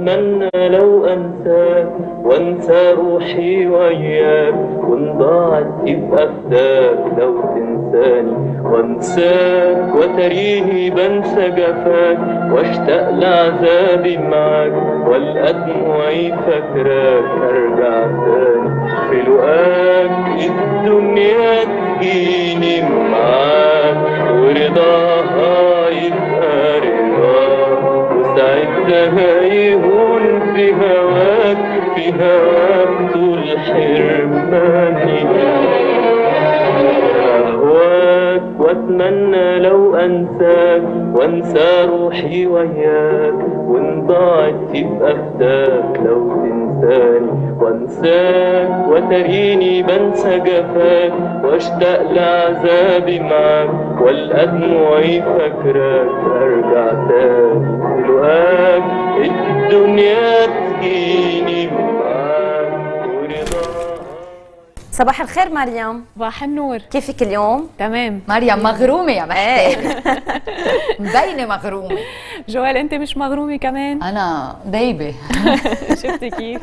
واتمنى لو انساك وانسى روحي وياك وان ضاعت تبقى فداك لو تنساني. وانساك وتريني بنسى جفاك واشتاق لعذابي معاك والقى دموعي فاكراك ارجع تاني. في لقاك الدنيا تجيني معاك. ورضاها يبقى يهون في هواك في هواك طول حرماني أهواك واتمنى لو انساك وانسى روحي وياك. وان ضاعت فداك لو تنساني وانساك وتريني بنسى جفاك واشتاق لعذابي معاك. والقى دموعي فاكراك ارجع تاني لقاك الدنيا تجيني. صباح الخير مريم. صباح النور. كيفك اليوم؟ تمام. مريم مغرومة يا محتاج مبينة مغرومة. جوال أنت مش مغرومة كمان؟ أنا دايبة. شفتي كيف؟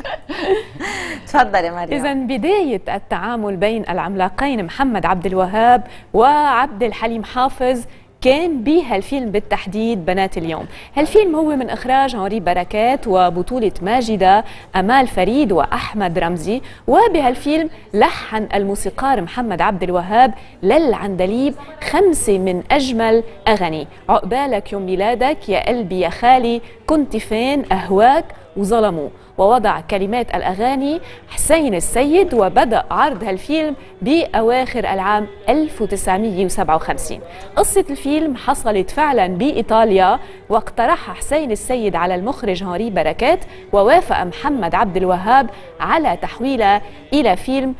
تفضلي مريم. اذا بداية التعامل بين العملاقين محمد عبد الوهاب وعبد الحليم حافظ. كان بهالفيلم بالتحديد بنات اليوم. هالفيلم هو من إخراج هنري بركات وبطولة ماجدة أمال فريد وأحمد رمزي. وبهالفيلم لحن الموسيقار محمد عبد الوهاب للعندليب خمسة من أجمل أغاني. عقبالك يوم ميلادك يا قلبي يا خالي كنت فين أهواك وظلموا. ووضع كلمات الأغاني حسين السيد وبدأ عرض هالفيلم بأواخر العام 1957 قصة الفيلم حصلت فعلا بإيطاليا واقترحها حسين السيد على المخرج هنري بركات ووافق محمد عبد الوهاب على تحويلها إلى فيلم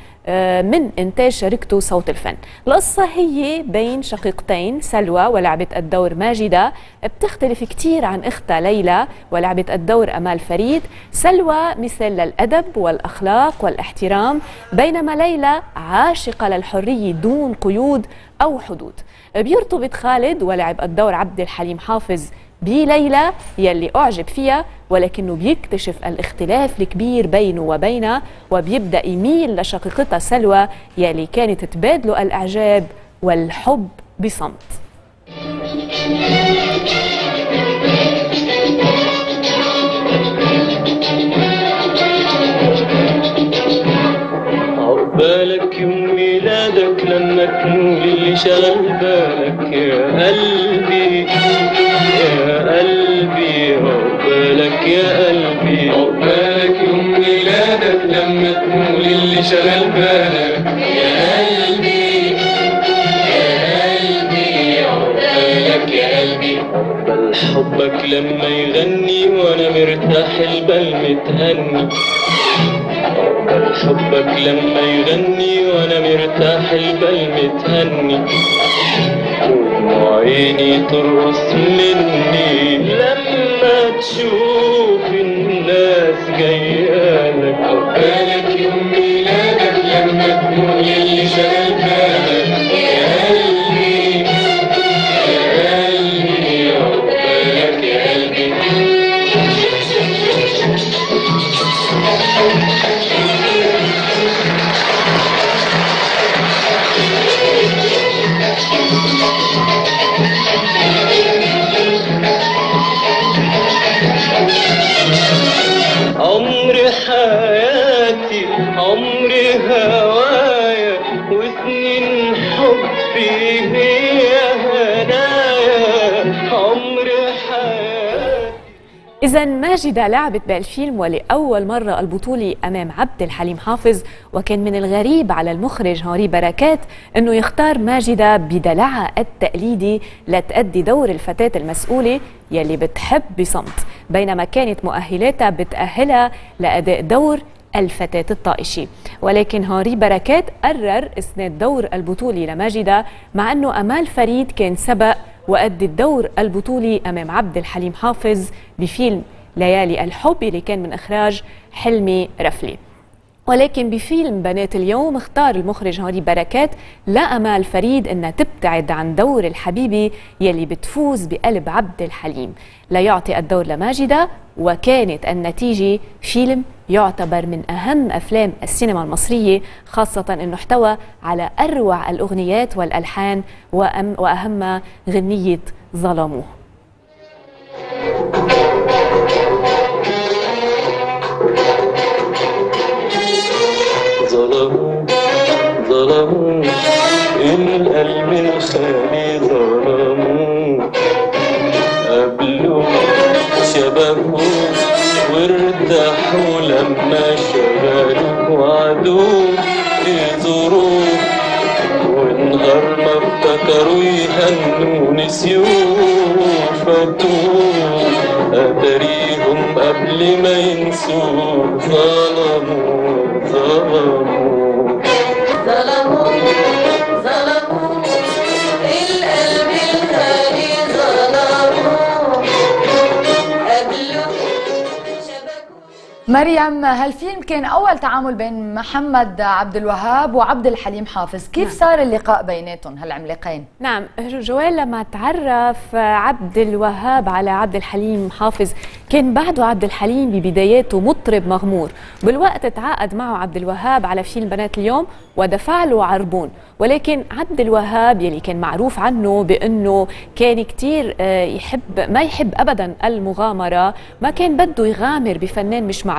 من إنتاج شركته صوت الفن. القصة هي بين شقيقتين سلوى ولعبة الدور ماجدة. بتختلف كتير عن أختها ليلى ولعبة الدور أمال فريد. سلوى مثل للأدب والأخلاق والإحترام بينما ليلى عاشقة للحرية دون قيود أو حدود. بيرتبط خالد ولعب الدور عبد الحليم حافظ. بليلى يلي أعجب فيها ولكنه بيكتشف الاختلاف الكبير بينه وبينها وبيبدأ يميل لشقيقتها سلوى يلي كانت تبادله الإعجاب والحب بصمت. عقبالك يوم ميلادك لما تنول اللي شغل بالك يا قلبي. شغل بالك يا قلبي يا قلبي عقبالك يا قلبي. حبك لما يغني وأنا مرتاح البال متهني. حبك لما يغني وأنا مرتاح البال متهني. وعيني ترقص مني. لما تشوف الناس جايالك. عقبالك يوم ميلادك لما تكون اللي شغال يا قلبي يا قلبي عقبالك إذا ماجدة لعبت بالفيلم ولأول مرة البطولة أمام عبد الحليم حافظ وكان من الغريب على المخرج هنري بركات أنه يختار ماجدة بدلعها التقليدي لتأدي دور الفتاة المسؤولة يلي بتحب بصمت بينما كانت مؤهلاتها بتأهلها لأداء دور الفتاة الطائشة. ولكن هنري بركات قرر إسناد دور البطولة لماجدة مع أنه أمال فريد كان سبق وأدى الدور البطولي أمام عبد الحليم حافظ بفيلم ليالي الحب اللي كان من إخراج حلمي رفلي. ولكن بفيلم بنات اليوم اختار المخرج هاني بركات لا أمال فريد أنها تبتعد عن دور الحبيبة يلي بتفوز بقلب عبد الحليم. ليعطي الدور لماجدة وكانت النتيجة فيلم يعتبر من أهم أفلام السينما المصرية خاصة أنه احتوى على أروع الأغنيات والألحان وأهمها غنية ظلموه. ظلموا القلب الخالي ظلموا قبلوا شبهوا وارتاحوا لما شغلوا وعدوا يزوروا ونهار ما افتكروا يهنوا نسيوا فاتوا أتريهم قبل ما ينسوا. ظلموا ظلموا. ظلموا. مريم هالفيلم كان أول تعامل بين محمد عبد الوهاب وعبد الحليم حافظ. كيف صار اللقاء بيناتهم هالعملاقين نعم جوال لما تعرف عبد الوهاب على عبد الحليم حافظ كان بعده عبد الحليم ببداياته مطرب مغمور. بالوقت تعاقد معه عبد الوهاب على فيلم بنات اليوم ودفع له عربون. ولكن عبد الوهاب يلي كان معروف عنه بأنه كان كتير آه، يحب ما يحب ابدا المغامرة ما كان بده يغامر بفنان مش معروف.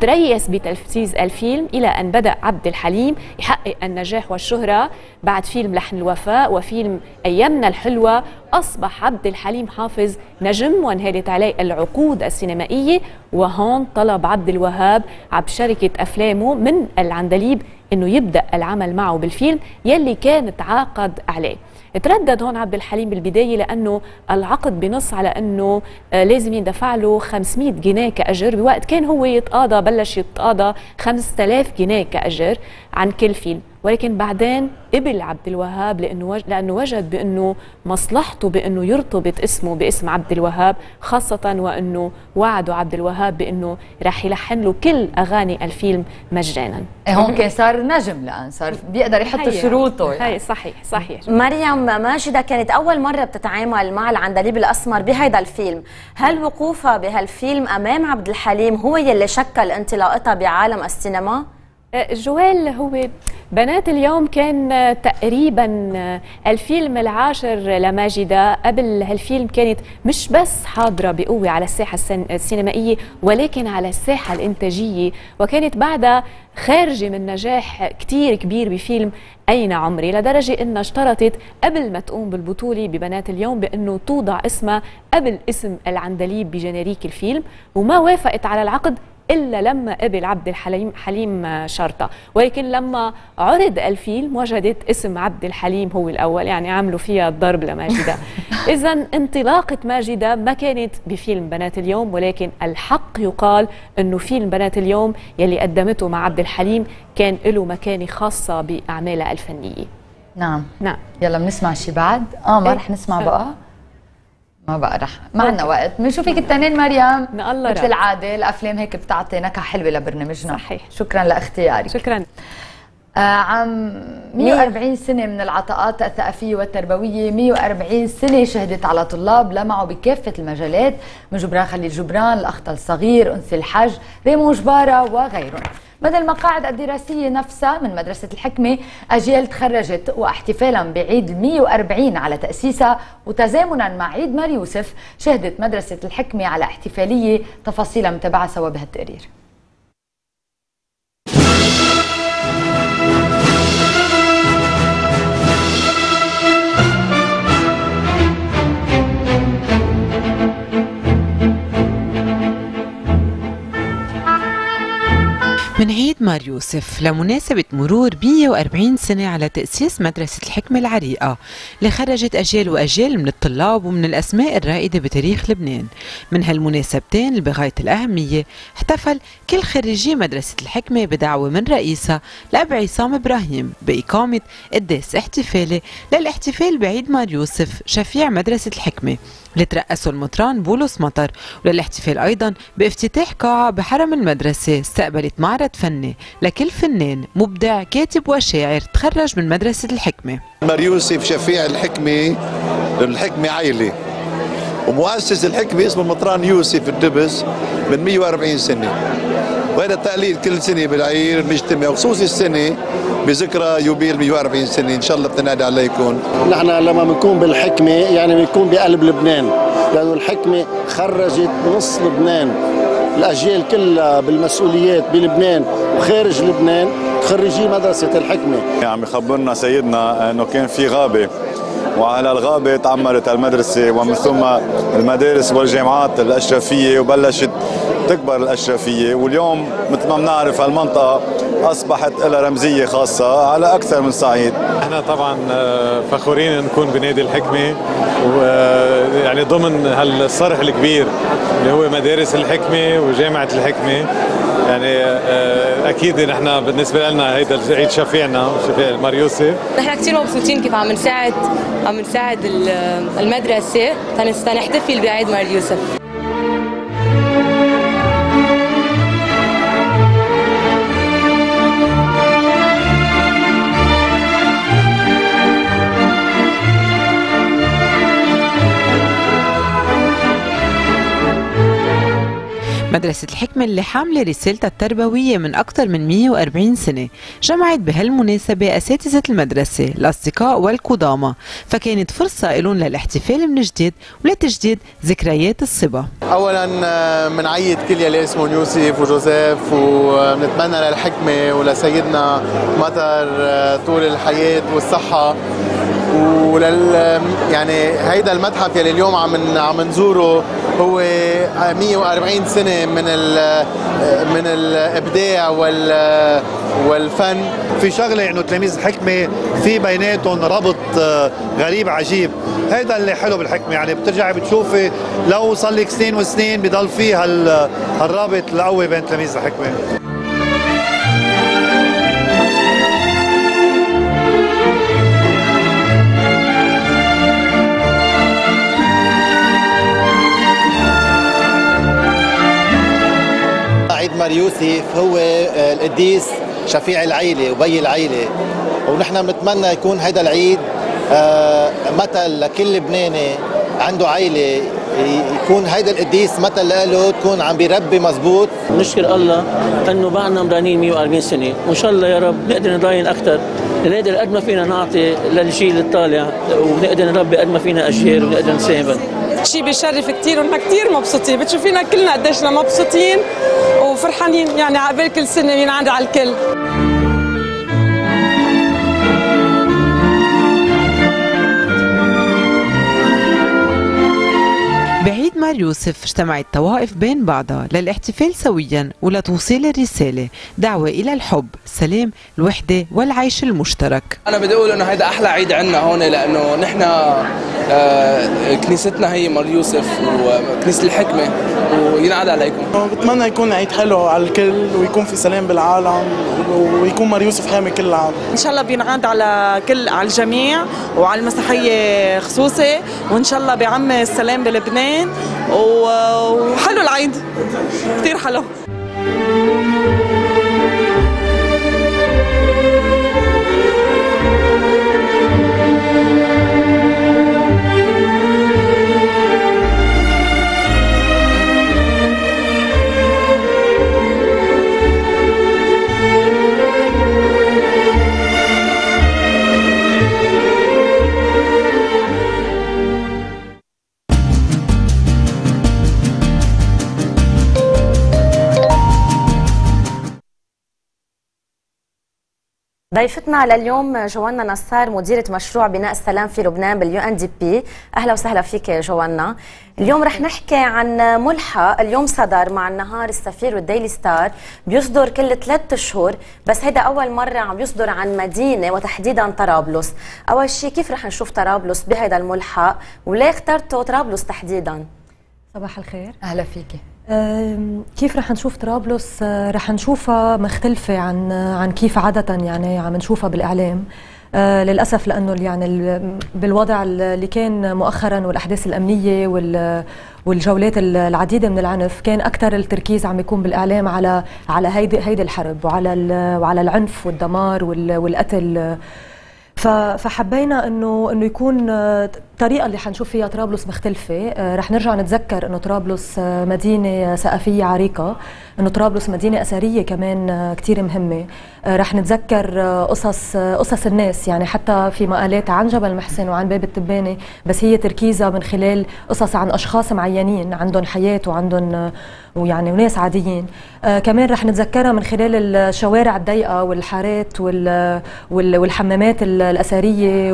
تريس بتنفيذ الفيلم إلى أن بدأ عبد الحليم يحقق النجاح والشهرة بعد فيلم لحن الوفاء وفيلم أيامنا الحلوة. أصبح عبد الحليم حافظ نجم وانهالت عليه العقود السينمائية وهون طلب عبد الوهاب عبر شركة أفلامه من العندليب إنه يبدأ العمل معه بالفيلم يلي كان تعاقد عليه. تردد هون عبد الحليم بالبداية لأنه العقد بنص على أنه آه، لازم يندفع له 500 جنيه كأجر. بوقت كان هو يتقاضى بلش يتقاضى 5000 جنيه كأجر عن كل فيلم ولكن بعدين قبل عبد الوهاب لأنه. لأنه وجد بأنه مصلحته بأنه يرتبط اسمه باسم عبد الوهاب خاصة وأنه وعده عبد الوهاب بأنه رح يلحن له كل أغاني الفيلم مجانا إيه هون كان صار نجم الآن صار بيقدر يحط هي- شروطه يعني. هي صحيح صحيح مريم ماجدة كانت أول مرة بتتعامل مع العندليب الأسمر بهيدا الفيلم هل وقوفها بهالفيلم أمام عبد الحليم هو يلي شكل انطلاقتها بعالم السينما؟ جوال هو بنات اليوم كان تقريبا الفيلم العاشر لماجدة قبل هالفيلم كانت مش بس حاضرة بقوة على الساحة السينمائية ولكن على الساحة الإنتاجية. وكانت بعدها خارجة من نجاح كتير كبير بفيلم أين عمري؟ لدرجة إنها اشترطت قبل ما تقوم بالبطولة ببنات اليوم بأنه توضع اسمها قبل اسم العندليب بجنريك الفيلم وما وافقت على العقد إلا لما قبل عبد الحليم حليم شرطة. ولكن لما عرض الفيلم وجدت اسم عبد الحليم هو الأول يعني عملوا فيها الضرب لماجدة. اذا انطلاقة ماجدة ما كانت بفيلم بنات اليوم ولكن الحق يقال إنه فيلم بنات اليوم يلي قدمته مع عبد الحليم كان له مكانة خاصة باعمالها الفنية. نعم. نعم. يلا بنسمع شي بعد. آه ما إيه. رح نسمع بقى. ما بقى رح. ما عندنا وقت. بنشوفك التنين مريم. الله مثل. العادة الأفلام هيك بتعطي نكهه حلوة لبرنامجنا. صحيح. شكرا لأختيارك. شكرا. عام 140 سنة من العطاءات الثقافية والتربوية. 140 سنة شهدت على طلاب لمعوا بكافة المجالات من جبران خليل جبران الأخطل الصغير أنسي الحج ريمو جبارة وغيرهم. مدى المقاعد الدراسية نفسها من مدرسة الحكمة أجيال تخرجت واحتفالا بعيد ال 140 على تأسيسها وتزامنا مع عيد مار يوسف شهدت مدرسة الحكمة على احتفالية تفاصيلها متابعة سوا بهالتقرير. من عيد مار يوسف لمناسبة مرور 140 سنة على تأسيس مدرسة الحكمة العريقة اللي خرجت أجيال وأجيال من الطلاب ومن الأسماء الرائدة بتاريخ لبنان. من هالمناسبتين بغاية الأهمية احتفل كل خريجي مدرسة الحكمة بدعوة من رئيسها الأب عصام إبراهيم بإقامة قداس احتفالي للاحتفال بعيد مار يوسف شفيع مدرسة الحكمة. اللي ترأسه المطران بولس مطر وللاحتفال أيضا بافتتاح قاعة بحرم المدرسة استقبلت معرض فني لكل فنان مبدع كاتب وشاعر تخرج من مدرسة الحكمة. عمر يوسف شفيع الحكمة الحكمة عيلة ومؤسس الحكمة اسمه مطران يوسف الدبس من 140 سنة. وهذا التقليد كل سنة بالعير بنجتمع وخصوصي السنة بذكرى يوبيل 140 سنة. إن شاء الله بتنادي عليكم. نحن لما بنكون بالحكمة يعني بنكون بقلب لبنان. لأنه الحكمة خرجت نص لبنان. الأجيال كلها بالمسؤوليات بلبنان وخارج لبنان خريجي مدرسة الحكمة. عم يخبرنا سيدنا إنه كان في غابة وعلى الغابة تعمرت المدرسة ومن ثم المدارس والجامعات الأشرفية وبلشت تكبر الأشرفية. واليوم مثل ما بنعرف هالمنطقة أصبحت لها رمزية خاصة على أكثر من صعيد. إحنا طبعا آه، فخورين نكون بنادي الحكمة. ويعني ضمن هالصرح الكبير اللي هو مدارس الحكمة وجامعة الحكمة يعني آه، أكيد نحن بالنسبة لنا هيدا عيد شفيعنا شفيع مار يوسف. نحن كثير مبسوطين كيف عم نساعد عم نساعد ال- المدرسة. تنس- تنحتفل بعيد مار يوسف. مدرسة الحكمة اللي حاملة رسالتها التربوية من أكثر من 140 سنة. جمعت بهالمناسبة أساتذة المدرسة الأصدقاء والقدامى. فكانت فرصة لهم للاحتفال من جديد ولتجديد ذكريات الصبا. اولا آه، بنعيد كل يلي اسمهم يوسف وجوزيف وبنتمنى للحكمة ولسيدنا مطر آه، طول الحياة والصحة. ولل يعني هيدا المتحف يلي اليوم عم عم نزوره هو 140 سنة من ال من الإبداع وال والفن. في شغلة إنه تلاميذ الحكمة في بيناتهم ربط آه، غريب عجيب. هيدا اللي حلو بالحكمة. يعني بترجعي بتشوفي لو صار لك سنين وسنين بضل في هال هالرابط القوي بين تلاميذ الحكمة. عيد مار يوسف هو آه، القديس شفيع العيلة وبي العيلة. ونحن بنتمنى يكون هذا العيد آه، مثل لكل لبناني عنده عيلة ي- يكون هيدا القديس مثل له تكون عم بيربي مزبوط. نشكر الله أنه بعدنا عمرانين 140 سنة. وإن شاء الله يا رب نقدر نضاين أكثر نقدر قد ما فينا نعطي للجيل الطالع ونقدر نربي قد ما فينا اجيال ونقدر نساهم. شيء بيشرف كثير ونحن كثير مبسوطين. بتشوفينا كلنا قديش مبسوطين وفرحانين يعني عقبال كل سنة ينعاد على الكل. بعيد مار يوسف اجتمعت طوائف بين بعضها للاحتفال سويا ولتوصيل الرسالة. دعوة إلى الحب السلام الوحدة والعيش المشترك. أنا بدي أقول إنه هيدا أحلى عيد عندنا هون لأنه نحن كنيستنا هي مار يوسف وكنيسة الحكمة وينعاد عليكم. بتمنى يكون عيد حلو على الكل ويكون في سلام بالعالم ويكون مار يوسف حامي كل العالم إن شاء الله بينعاد على كل على الجميع وعلى المسيحية خصوصي وإن شاء الله بعم السلام بلبنان وحلو العيد. كثير حلو. ضيفتنا لليوم جوانا نصار مديرة مشروع بناء السلام في لبنان بال UNDP أهلا وسهلا فيك جوانا. اليوم رح نحكي عن ملحق اليوم صدر مع النهار السفير وال Daily Star. بيصدر كل ثلاثة اشهر بس هيدا أول مرة عم يصدر عن مدينة وتحديدا طرابلس. أول شيء كيف رح نشوف طرابلس بهيدا الملحق وليه اخترتوا طرابلس تحديدا؟ صباح الخير. أهلا فيكي. كيف رح نشوف طرابلس؟ آه، رح نشوفها مختلفة عن عن كيف عادة يعني عم نشوفها بالإعلام. آه للأسف لأنه يعني ال- بالوضع اللي كان مؤخرا والأحداث الأمنية وال والجولات ال- العديدة من العنف كان أكثر التركيز عم يكون بالإعلام على على هيدي هيدي الحرب وعلى وعلى العنف والدمار وال- والقتل. فحبينا انه إنه يكون آه، الطريقة اللي حنشوف فيها طرابلس مختلفة. آه، رح نرجع نتذكر إنه طرابلس آه، مدينة ثقافية عريقة إنه طرابلس مدينة أثرية كمان آه، كتير مهمة. آه، رح نتذكر آه، قصص آه، قصص الناس يعني حتى في مقالات عن جبل محسن وعن باب التبانة بس هي تركيزها من خلال قصص عن أشخاص معينين عندهم حياة وعندهم آه، ويعني وناس عاديين. آه كمان رح نتذكرها من خلال الشوارع الضيقة والحارات وال وال والحمامات ال- الأثرية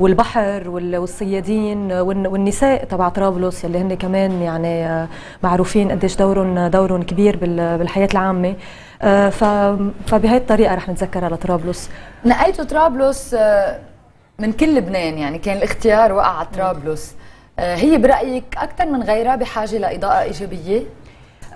والبحر وال- والصيادين والن- والنساء تبع طرابلس يلي هن كمان يعني آه، معروفين قديش دورهم دورهم كبير بال- بالحياة العامة. آه ف- فبهي الطريقة رح نتذكرها لطرابلس. نقيتوا طرابلس آه، من كل لبنان يعني كان الاختيار وقع على طرابلس. هي برأيك أكثر من غيرها بحاجة لإضاءة إيجابية؟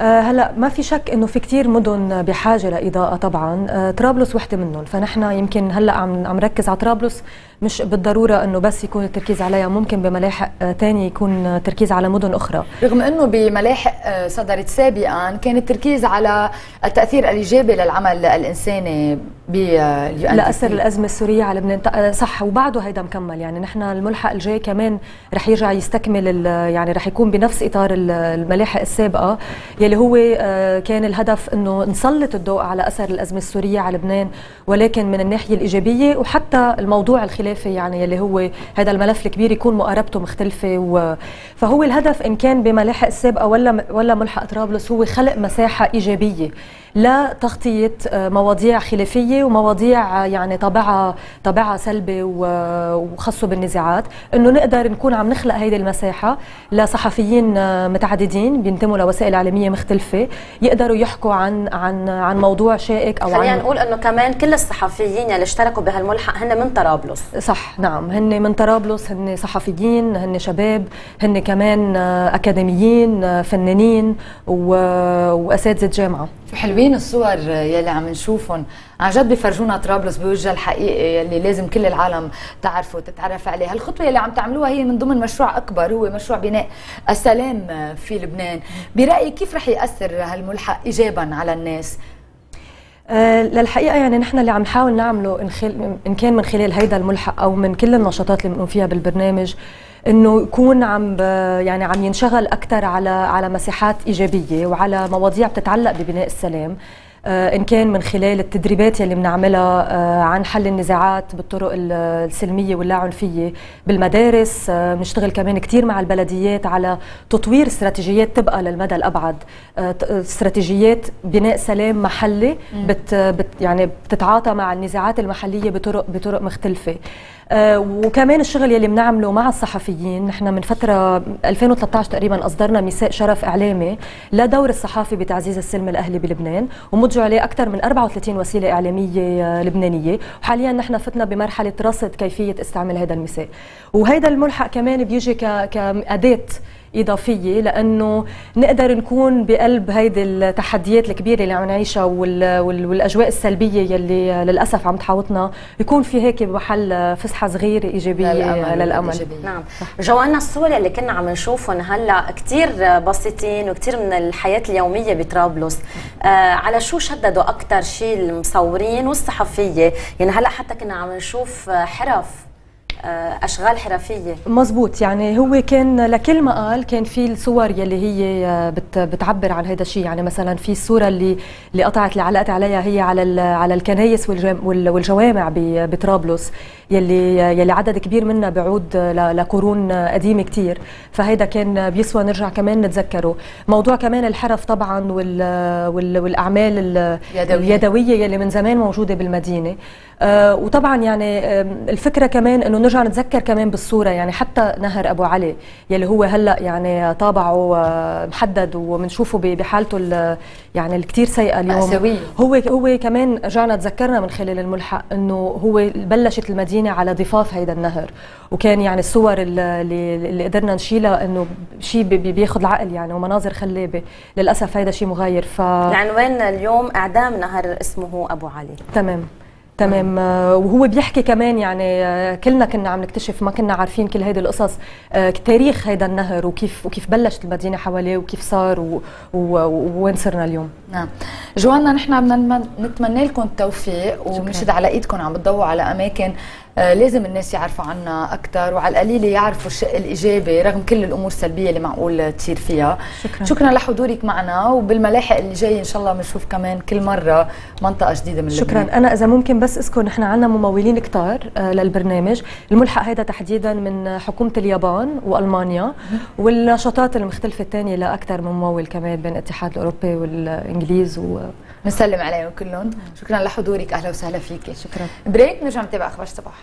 آه، هلا ما في شك إنه في كثير مدن بحاجة لإضاءة طبعا. آه، طرابلس وحدة منهم. فنحن يمكن هلا عم عم نركز على طرابلس مش بالضرورة إنه بس يكون التركيز عليها ممكن بملاحق ثانية يكون آه، تركيز على مدن أخرى. رغم إنه بملاحق صدرت سابقا كان التركيز على التأثير الإيجابي للعمل الإنساني باليو لا اثر الأزمة السورية على لبنان. صح وبعده هيدا مكمل. يعني نحن الملحق الجاي كمان رح يرجع يستكمل يعني رح يكون بنفس إطار ال- الملاحق السابقة. يلي هو آه، كان الهدف إنه نسلط الضوء على أثر الأزمة السورية على لبنان ولكن من الناحية الإيجابية وحتى الموضوع الخلافي يعني يلي هو هذا الملف الكبير يكون مقاربته مختلفة و... فهو الهدف إن كان بملاحق السابقه ولا ولا ملحق طرابلس هو خلق مساحة إيجابية. لا تغطية آه، مواضيع خلافية ومواضيع آه، يعني طابعها طابعها سلبي وخاصة بالنزاعات. إنه نقدر نكون عم نخلق هيدي المساحة لصحفيين آه، متعددين بينتموا لوسائل إعلامية مختلفة يقدروا يحكوا عن عن عن موضوع شائك أو خلينا عن نقول إنه كمان كل الصحفيين يلي اشتركوا بهالملحق هن من طرابلس. صح نعم هن من طرابلس هن صحفيين هن شباب هن كمان أكاديميين آه، فنانين و- وأساتذة جامعه شو حلوين الصور يلي عم نشوفهم. عن جد بيفرجونا طرابلس بوجهها الحقيقي يلي لازم كل العالم تعرفه وتتعرف عليه. هالخطوة يلي عم تعملوها هي من ضمن مشروع أكبر هو مشروع بناء السلام في لبنان. برأيك كيف رح يأثر هالملحق ايجابا على الناس؟ آه، للحقيقة يعني نحن اللي عم نحاول نعمله إن. إن كان من خلال هيدا الملحق أو من كل النشاطات اللي بنقوم فيها بالبرنامج إنه يكون عم. يعني عم ينشغل أكثر على على مساحات إيجابية وعلى مواضيع بتتعلق ببناء السلام آه، إن كان من خلال التدريبات يلي بنعملها آه، عن حل النزاعات بالطرق ال- السلمية واللا عنفيه بالمدارس آه، بنشتغل كمان كثير مع البلديات على تطوير استراتيجيات تبقى للمدى الأبعد استراتيجيات بناء سلام محلي. بت بت يعني بتتعاطى مع النزاعات المحلية بطرق بطرق مختلفة وكمان الشغل يلي بنعمله مع الصحفيين نحن من فترة 2013 تقريبا أصدرنا ميثاق شرف إعلامي لدور الصحافي بتعزيز السلم الأهلي بلبنان ومضجوا عليه أكثر من 34 وسيلة إعلامية آه، لبنانية وحاليا نحن فتنا بمرحلة رصد كيفية استعمال هذا الميثاق وهذا الملحق كمان بيجي كأداة إضافية لأنه نقدر نكون بقلب هيدي التحديات الكبيرة اللي عم نعيشها وال- وال- والأجواء السلبية يلي للأسف عم تحاوطنا يكون في هيك محل فسحة صغيرة إيجابية للأمل للأمل, والإيجابية. نعم. جوانا الصور اللي كنا عم نشوفهم هلأ كثير بسيطين وكثير من الحياة اليومية بطرابلس. آه على شو شددوا أكثر شيء المصورين والصحفية؟ يعني هلأ حتى كنا عم نشوف حرف. أشغال حرفية. مزبوط. يعني هو كان لكل مقال كان في الصور يلي هي بت بتعبر عن هذا الشيء يعني مثلا في الصورة اللي اللي قطعت اللي علقت عليها هي على على الكنايس والجوامع بطرابلس يلي يلي عدد كبير منها بيعود لقرون قديمة كثير فهيدا كان بيسوى نرجع كمان نتذكره. موضوع كمان الحرف طبعا وال وال والأعمال. اليدوية. يلي من زمان موجودة بالمدينة. آه وطبعا يعني الفكرة كمان إنه نرجع نتذكر كمان بالصورة يعني حتى نهر أبو علي يلي هو هلأ يعني طابعه آه، محدد وبنشوفه بحالته ال- يعني الكثير سيئة اليوم. مأساوية. هو هو كمان رجعنا تذكرنا من خلال الملحق إنه هو بلشت المدينة على ضفاف هيدا النهر وكان يعني الصور اللي, اللي قدرنا نشيلها إنه شيء بي- بي- بياخذ العقل يعني ومناظر خلابة للأسف هيدا شيء مغاير ف العنوان اليوم إعدام نهر اسمه أبو علي. تمام. تمام. آه، وهو بيحكي كمان يعني آه، كلنا كنا عم نكتشف ما كنا عارفين كل هيدي القصص آه، تاريخ هيدا النهر وكيف وكيف بلشت المدينة حواليه وكيف صار ووين صرنا اليوم. نعم. جوانا نحن بدنا نتمنى لكم التوفيق وبنشد على إيدكم عم تضووا على أماكن لازم الناس يعرفوا عنها أكثر وعلى القليله يعرفوا الشق الإيجابي رغم كل الأمور السلبية اللي معقول تصير فيها شكرا. شكرا لحضورك معنا وبالملاحق اللي جاي إن شاء الله بنشوف كمان كل مرة منطقة جديدة من شكرا لبنان. أنا إذا ممكن بس أذكر نحن عندنا ممولين كتار آه، للبرنامج الملحق هذا تحديدا من حكومة اليابان وألمانيا والنشاطات المختلفة الثانية لاكثر من ممول كمان بين الاتحاد الأوروبي والإنجليز و نسلم عليهم كلهم. شكرا لحضورك. أهلا وسهلا فيك. شكرا. بريك. نرجع نتابع أخبار الصباح.